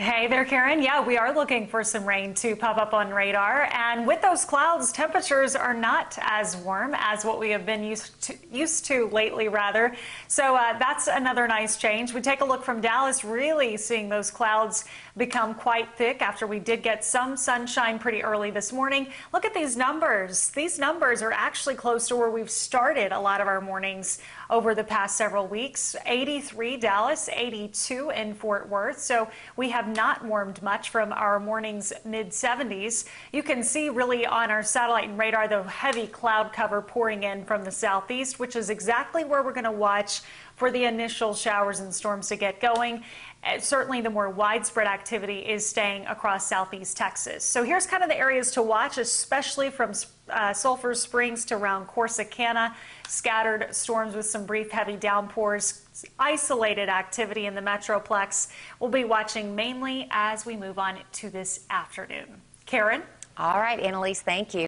Hey there, Karen. Yeah, we are looking for some rain to pop up on radar. And with those clouds, temperatures are not as warm as what we have been used to, used to lately, rather. So uh, that's another nice change. We take a look from Dallas, really seeing those clouds become quite thick after we did get some sunshine pretty early this morning. Look at these numbers. These numbers are actually close to where we've started a lot of our mornings over the past several weeks. 83 Dallas, 82 in Fort Worth. So we have not warmed much from our morning's mid 70s. You can see really on our satellite and radar the heavy cloud cover pouring in from the southeast, which is exactly where we're going to watch for the initial showers and storms to get going. Uh, certainly, the more widespread activity is staying across southeast Texas. So here's kind of the areas to watch, especially from uh, Sulphur Springs to around Corsicana. Scattered storms with some brief heavy downpours. Isolated activity in the Metroplex. We'll be watching mainly as we move on to this afternoon. Karen? All right, Annalise, thank you.